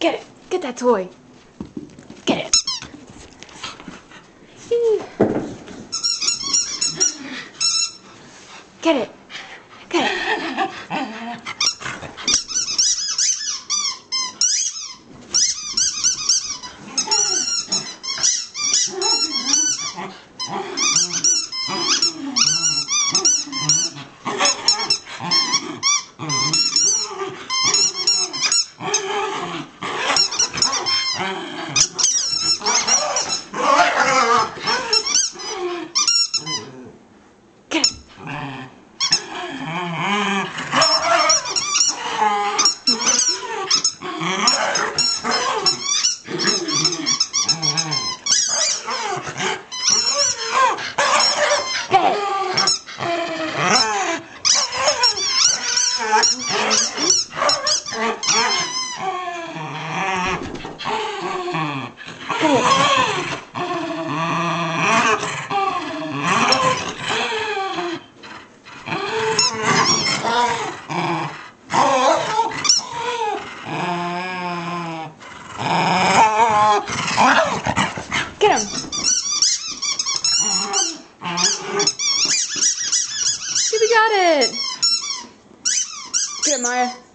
Get it. Get that toy. Get it. Get it. Get it. Get it. Oh, Gibby got it. Get it, Maya.